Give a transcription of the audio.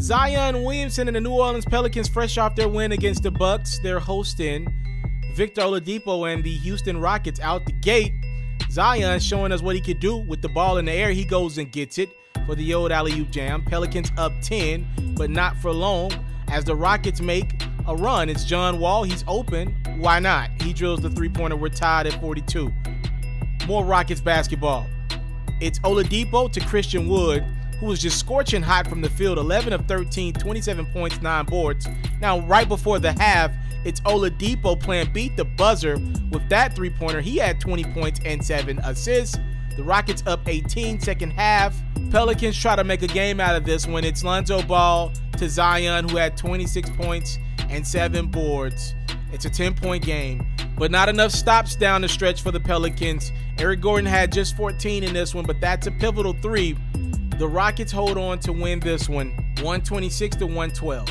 Zion Williamson and the New Orleans Pelicans, fresh off their win against the Bucks, they're hosting Victor Oladipo and the Houston Rockets out the gate. Zion showing us what he could do with the ball in the air. He goes and gets it for the old alley oop jam. Pelicans up 10, but not for long. As the Rockets make a run, it's John Wall. He's open. Why not? He drills the three pointer. We're tied at 42. More Rockets basketball. It's Oladipo to Christian Wood who was just scorching hot from the field 11 of 13, 27 points, 9 boards. Now, right before the half, it's Oladipo playing beat the buzzer with that three pointer. He had 20 points and 7 assists. The Rockets up 18, second half. Pelicans try to make a game out of this when it's Lonzo Ball to Zion, who had 26 points and 7 boards. It's a 10 point game, but not enough stops down the stretch for the Pelicans. Eric Gordon had just 14 in this one, but that's a pivotal three the Rockets hold on to win this one 126 to 112.